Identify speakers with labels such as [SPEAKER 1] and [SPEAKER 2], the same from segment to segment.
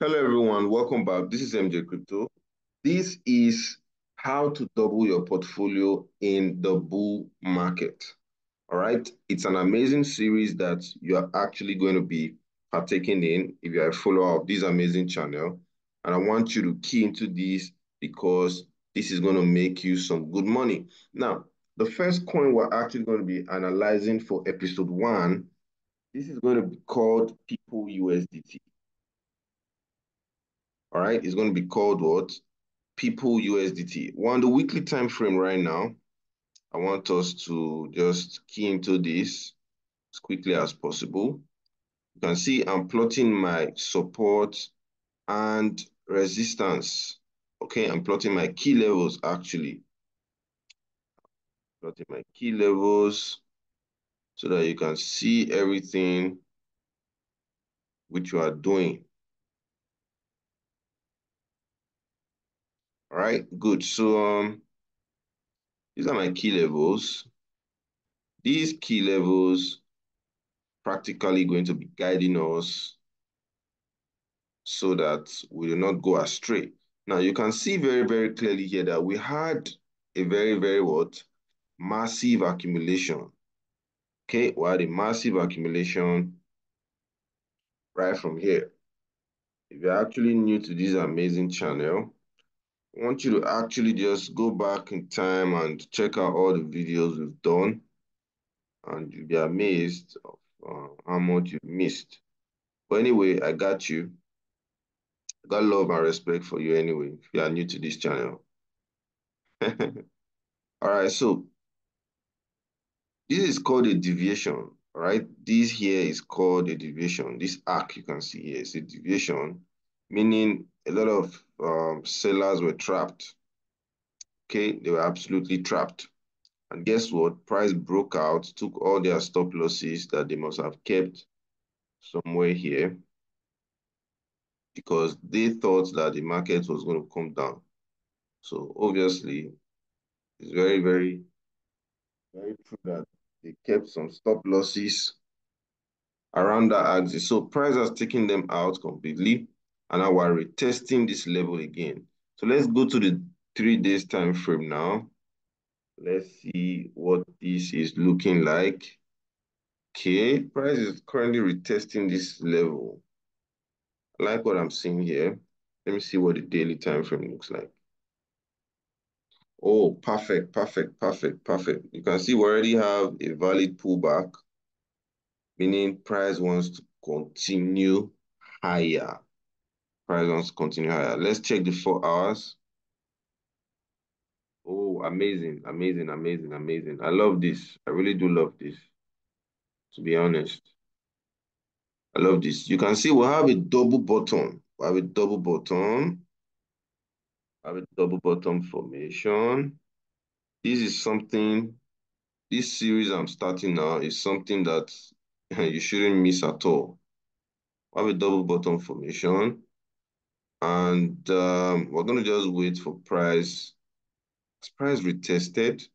[SPEAKER 1] Hello, everyone. Welcome back. This is Emjay Crypto. This is how to double your portfolio in the bull market. All right. It's an amazing series that you are actually going to be partaking in if you are a follower of this amazing channel. And I want you to key into this because this is going to make you some good money. Now, the first coin we're actually going to be analyzing for episode one, this is going to be called People USDT. All right, it's going to be called what? People USDT. We're on the weekly time frame right now. I want us to just key into this as quickly as possible. You can see I'm plotting my support and resistance. Okay, I'm plotting my key levels actually. Plotting my key levels so that you can see everything which you are doing. All right, good. So um, these are my key levels. These key levels practically going to be guiding us so that we do not go astray. Now you can see very, very clearly here that we had a very, very what? Massive accumulation. Okay, we had a massive accumulation right from here. If you're actually new to this amazing channel, Want you to actually just go back in time and check out all the videos we've done and you'll be amazed of uh, how much you've missed. But anyway, I got you. I got love and respect for you anyway, if you are new to this channel. All right, so this is called a deviation, right? This here is called a deviation. This arc you can see here is a deviation, meaning a lot of um, sellers were trapped. Okay, they were absolutely trapped. And guess what? Price broke out, took all their stop losses that they must have kept somewhere here because they thought that the market was going to come down. So obviously, it's very, very, very true that they kept some stop losses around that axis. So price has taken them out completely. And now we're retesting this level again. So let's go to the three days time frame now. Let's see what this is looking like. Okay, price is currently retesting this level. I like what I'm seeing here. Let me see what the daily time frame looks like. Oh, perfect, perfect, perfect, perfect. You can see we already have a valid pullback, meaning price wants to continue higher. To continue higher. Let's check the four hours. Oh, amazing, amazing, amazing, amazing. I love this. I really do love this, to be honest. I love this. You can see we have a double bottom. We have a double bottom. Have a double bottom formation. This is something, this series I'm starting now is something that you shouldn't miss at all. We have a double bottom formation. And um, we're going to just wait for price is price retested?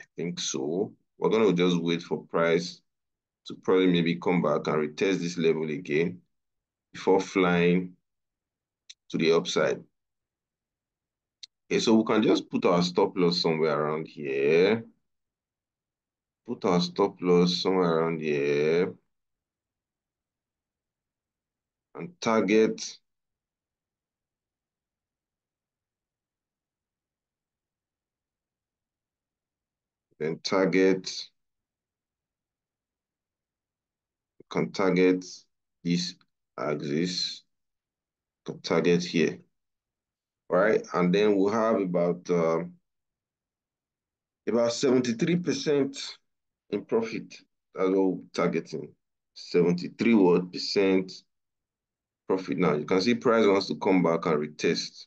[SPEAKER 1] I think so. We're going to just wait for price to probably maybe come back and retest this level again before flying to the upside. Okay, so we can just put our stop loss somewhere around here. Put our stop loss somewhere around here. And target then target, can target this axis, can target here, right? And then we'll have about uh, about 73% in profit. That's we're targeting. 73 what percent profit now. You can see price wants to come back and retest.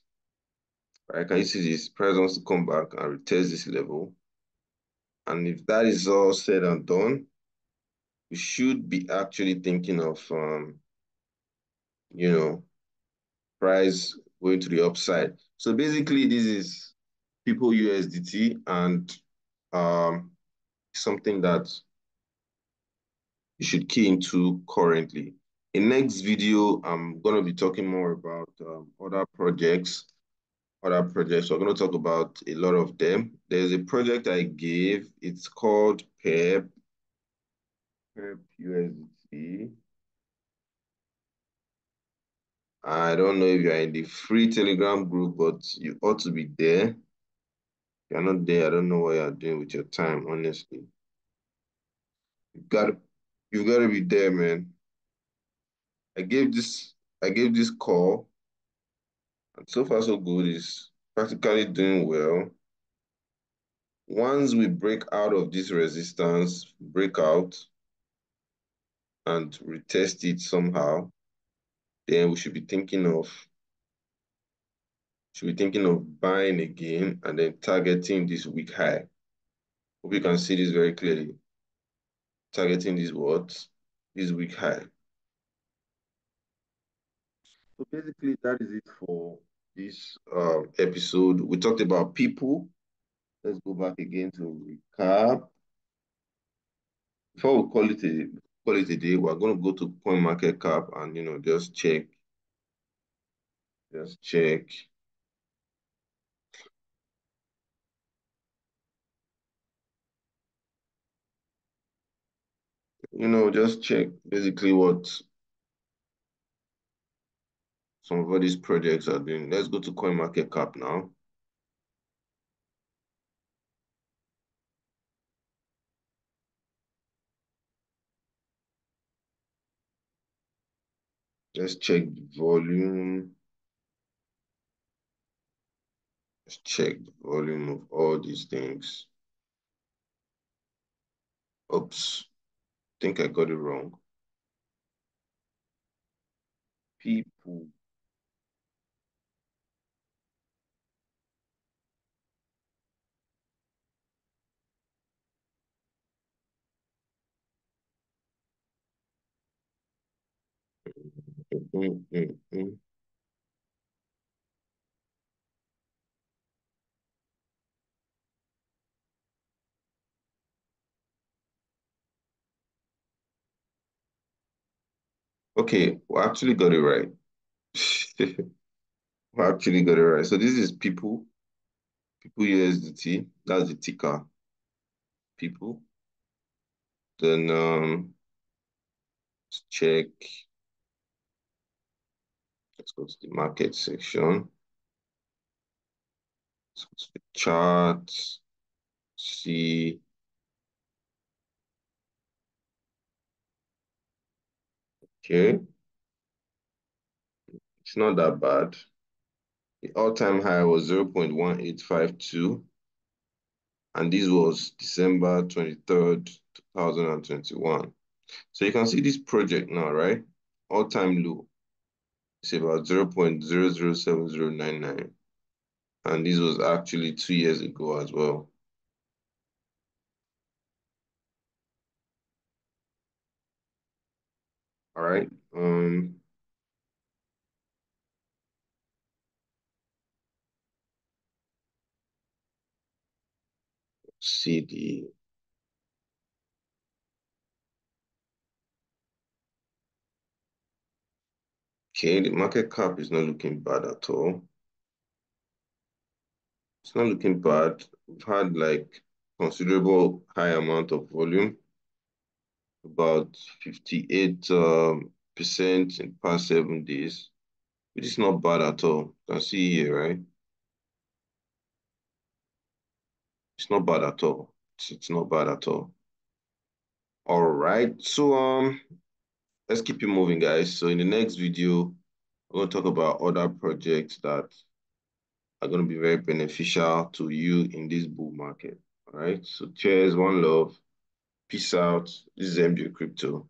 [SPEAKER 1] Right? Can you see this? Price wants to come back and retest this level. And if that is all said and done, we should be actually thinking of, um, you know, price going to the upside. So basically, this is people USDT and um, something that you should key into currently. In next video, I'm going to be talking more about um, other projects. Other projects. We're going to talk about a lot of them. There's a project I gave. It's called PEP. PEP USDT. I don't know if you're in the free Telegram group, but you ought to be there. If you're not there, I don't know what you're doing with your time, honestly. You've got to, you've got to be there, man. I gave this I gave this call, so far so good. Is practically doing well. Once we break out of this resistance, break out, and retest it somehow, then we should be thinking of should be thinking of buying again and then targeting this week high. Hope you can see this very clearly. Targeting this what? This week high. So basically, that is it for this uh, episode. We talked about people. Let's go back again to recap. Before we call it a call it a day, we're going to go to Coin Market Cap and you know just check, just check. You know, just check basically what some of all these projects are doing. Let's go to Coin Market Cap now. Let's check the volume. Let's check the volume of all these things. Oops, think I got it wrong. People. Okay, we actually got it right. we actually got it right. So this is people, people USDT. That's the ticker. People. Then um, check. Let's go to the market section. Let's go to the chart. See. Okay. It's not that bad. The all-time high was 0.1852. And this was December 23rd, 2021. So you can see this project now, right? All-time low. It's about 0.007099. And this was actually two years ago as well. All right. Um, see the okay, the market cap is not looking bad at all. It's not looking bad. We've had like considerable high amount of volume, about 58 um, percent in past seven days, which is not bad at all. You can see here, right? It's not bad at all. It's, it's not bad at all. All right, so um, let's keep it moving, guys. So in the next video, we're gonna talk about other projects that are gonna be very beneficial to you in this bull market. All right, so cheers, one love, peace out. This is Emjay Crypto.